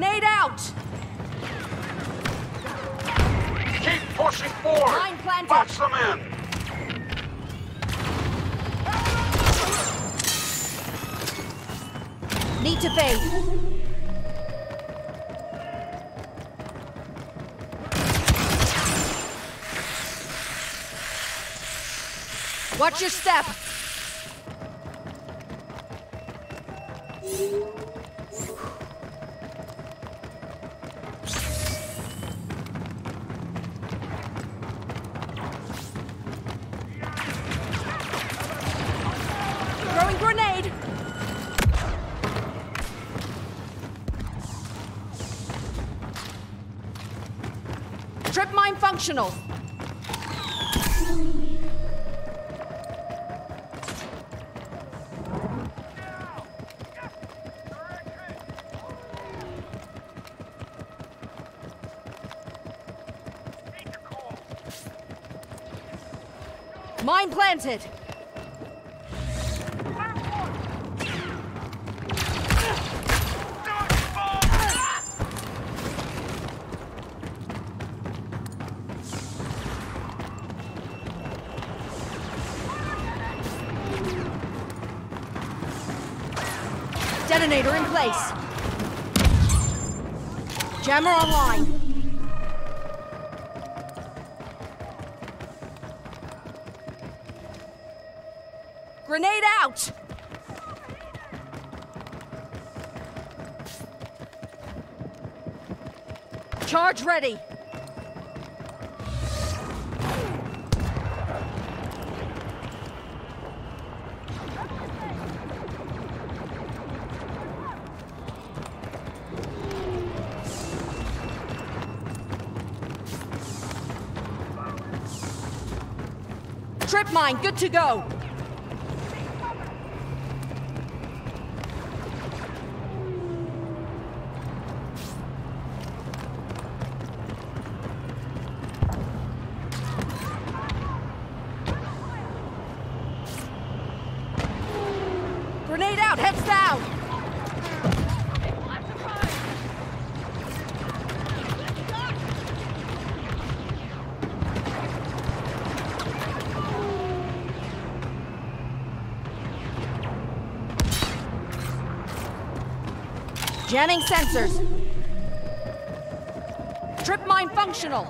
Grenade out! Keep pushing forward! Mine planted. Box them in! Need to fade. Watch your step. Functional. Mine planted. Detonator in place. Jammer online. Grenade out! Charge ready. Trip mine, good to go. Grenade out, heads down. Jamming sensors. Trip mine functional.